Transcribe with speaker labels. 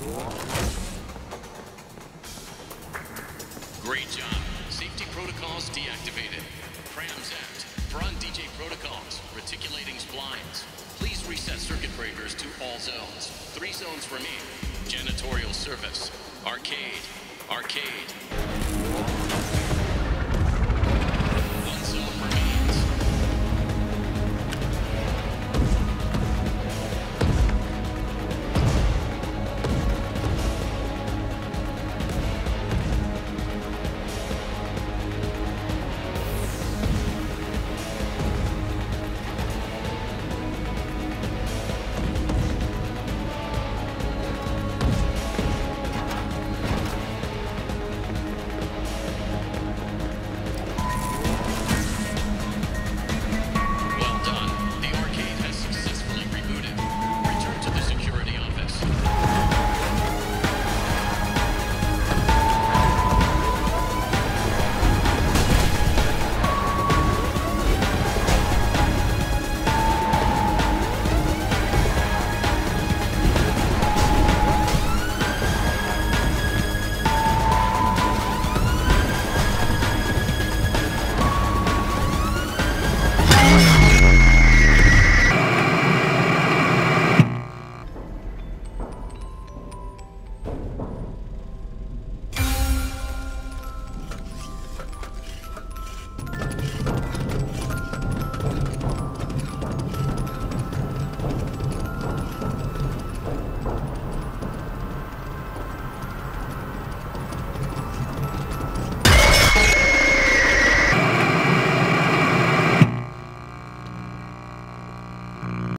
Speaker 1: Great job. Safety protocols deactivated. PRAMS Act. Run DJ protocols. Reticulating splines. Please reset circuit breakers to all zones. Three zones remain. Janitorial service. Arcade. Arcade.